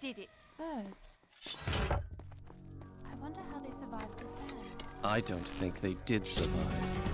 did it. Birds. I wonder how they survived the sands. I don't think they did survive.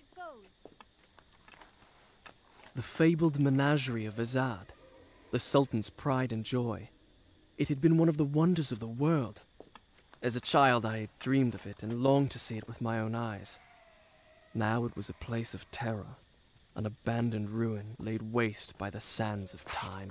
It goes. The fabled menagerie of Azad, the Sultan's pride and joy. It had been one of the wonders of the world. As a child, I had dreamed of it and longed to see it with my own eyes. Now it was a place of terror, an abandoned ruin laid waste by the sands of time.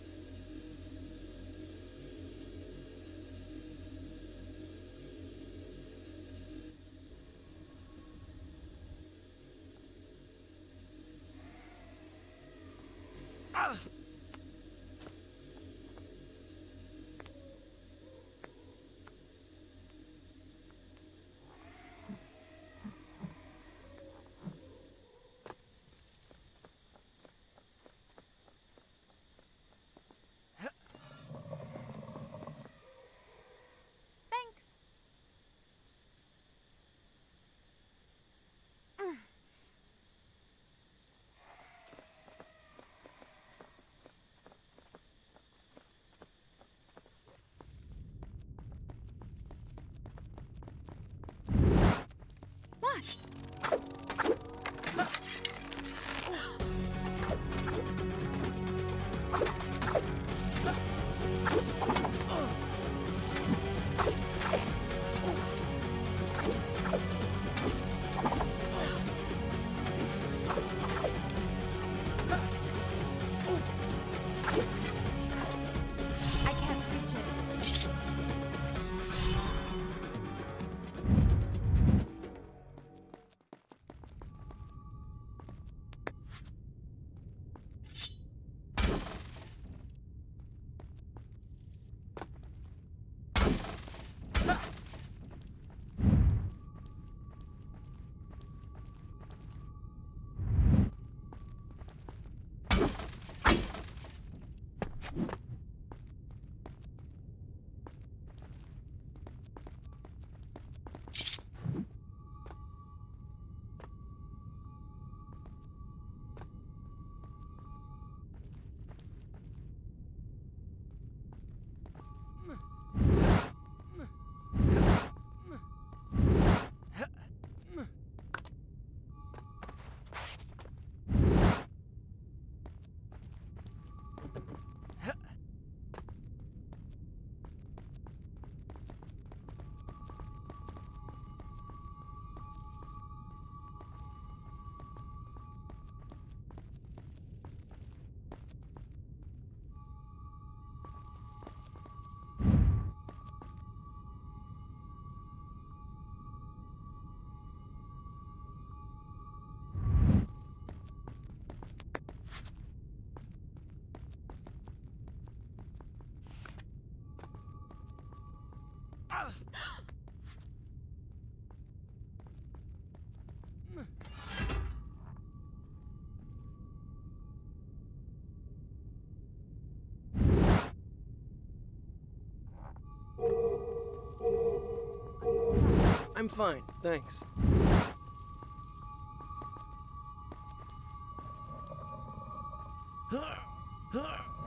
I'm fine, thanks.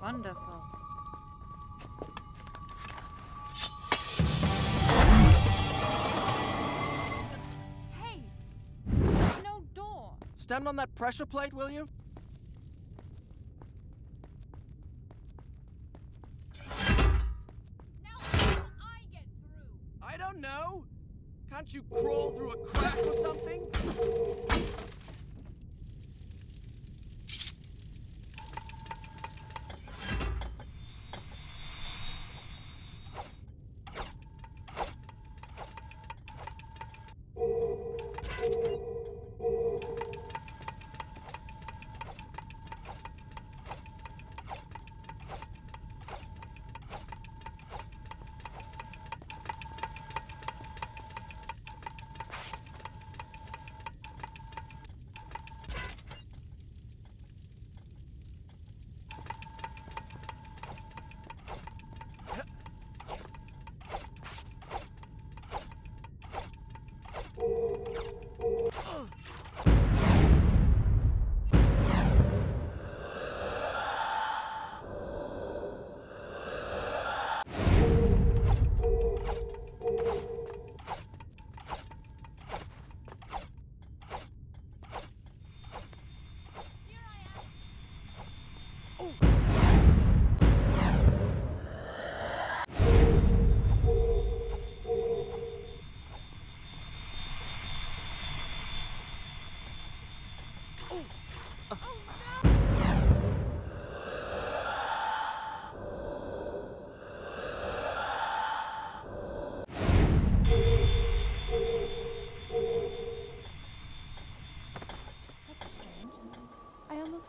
Wonderful. Stand on that pressure plate, will you?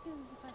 I almost feel as if I've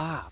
The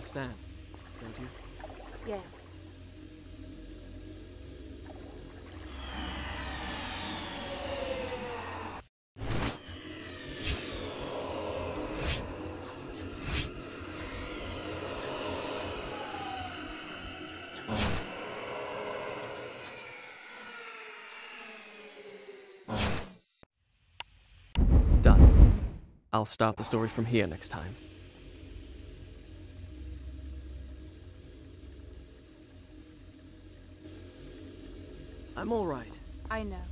understand, don't you? Yes. Done. I'll start the story from here next time. I'm alright. I know.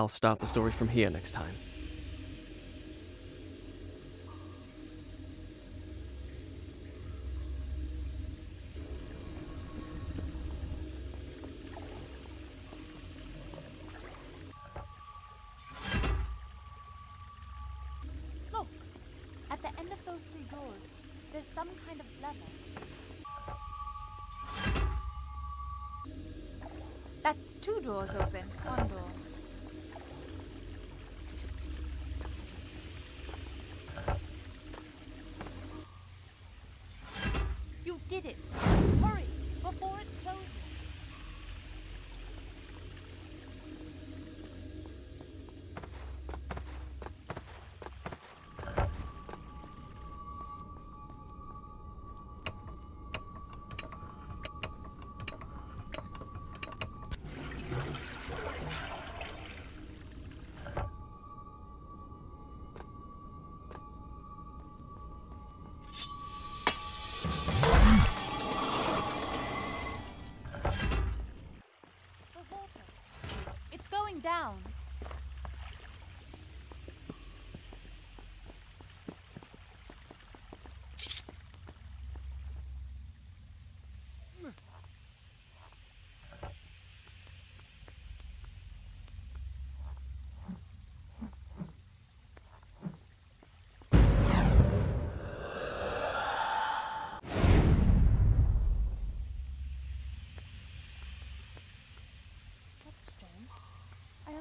I'll start the story from here next time. Look! At the end of those three doors, there's some kind of lever. That's two doors open. One door.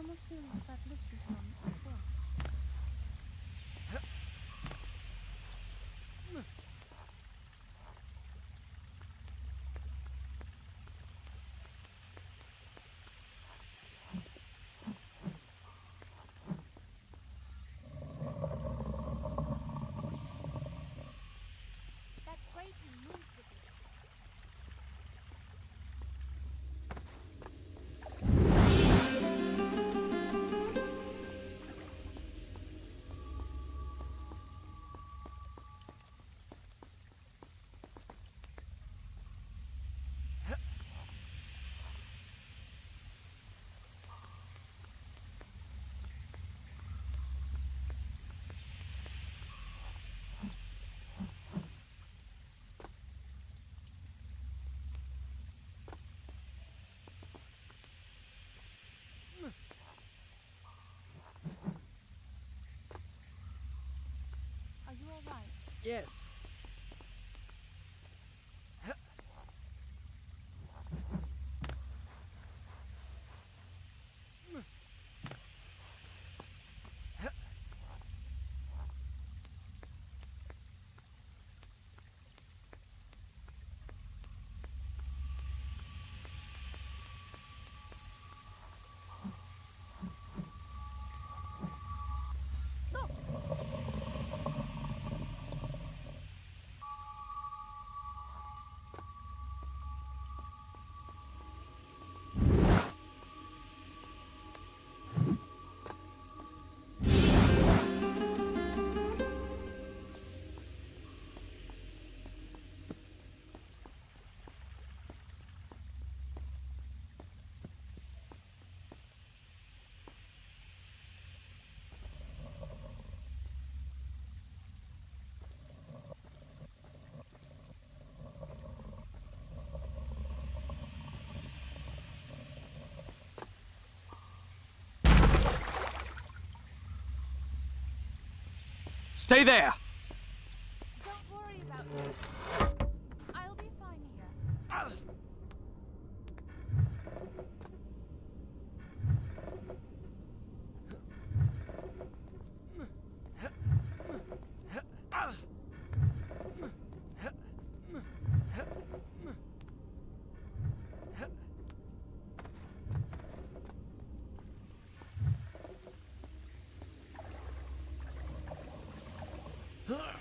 Almost feel as if I've lived this moment Yes. Stay there! Huh?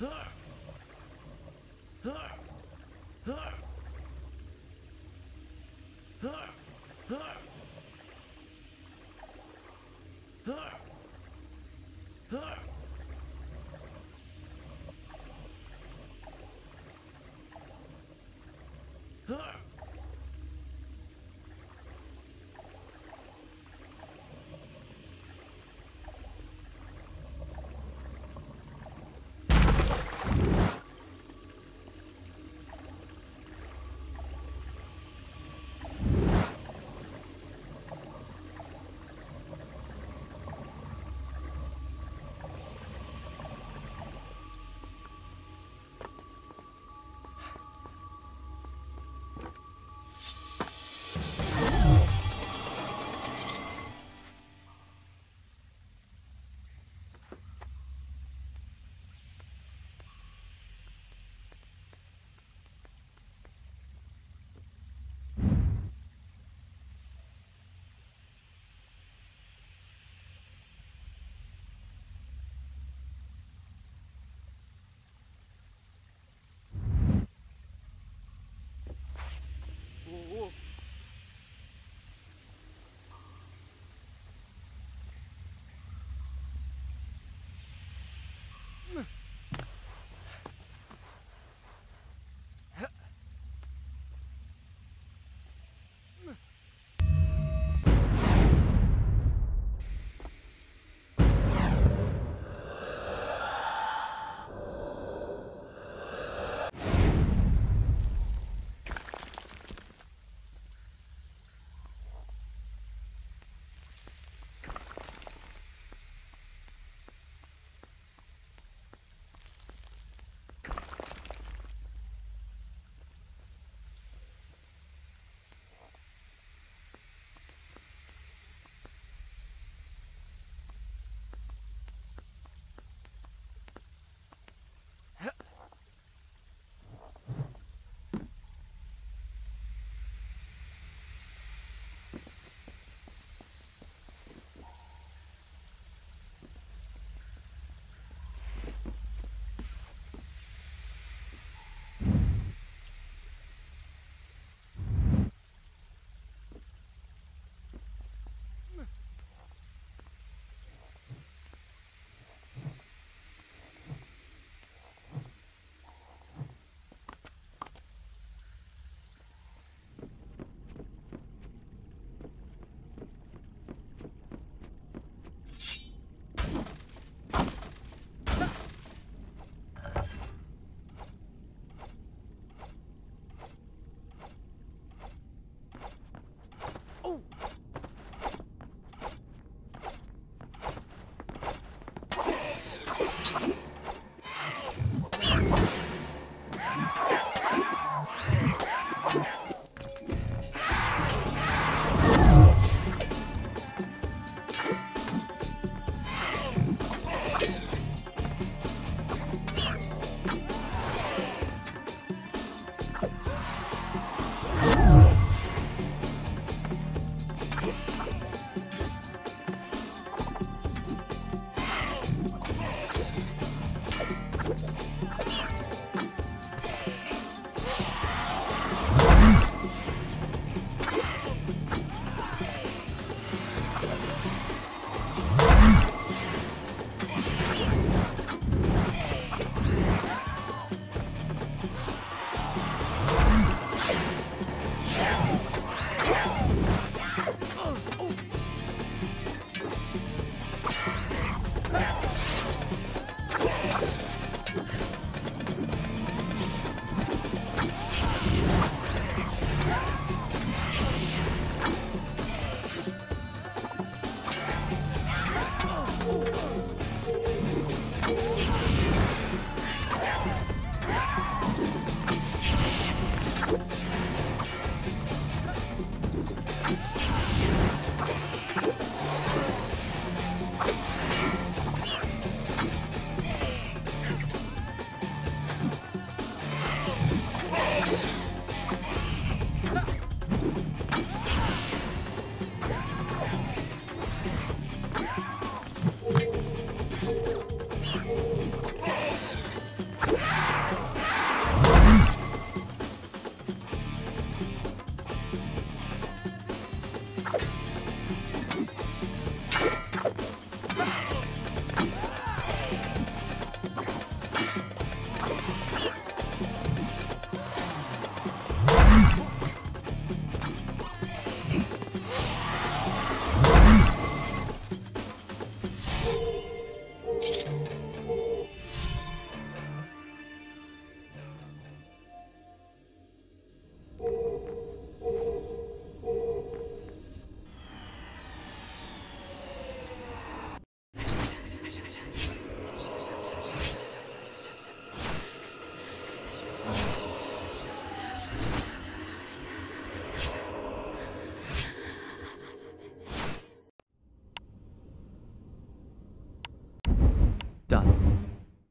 Huh? Huh? Huh?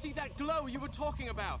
see that glow you were talking about.